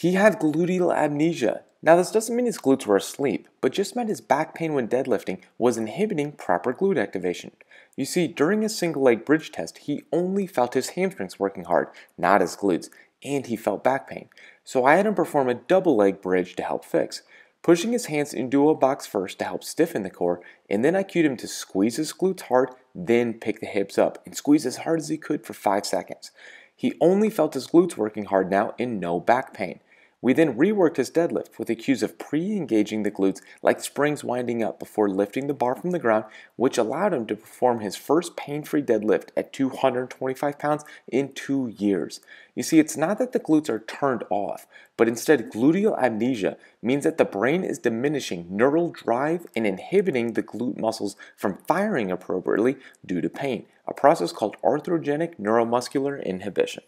He had gluteal amnesia. Now, this doesn't mean his glutes were asleep, but just meant his back pain when deadlifting was inhibiting proper glute activation. You see, during a single leg bridge test, he only felt his hamstrings working hard, not his glutes, and he felt back pain. So I had him perform a double leg bridge to help fix, pushing his hands into a box first to help stiffen the core, and then I cued him to squeeze his glutes hard, then pick the hips up and squeeze as hard as he could for 5 seconds. He only felt his glutes working hard now and no back pain. We then reworked his deadlift with the cues of pre-engaging the glutes like springs winding up before lifting the bar from the ground, which allowed him to perform his first pain-free deadlift at 225 pounds in two years. You see, it's not that the glutes are turned off, but instead gluteal amnesia means that the brain is diminishing neural drive and inhibiting the glute muscles from firing appropriately due to pain, a process called arthrogenic neuromuscular inhibition.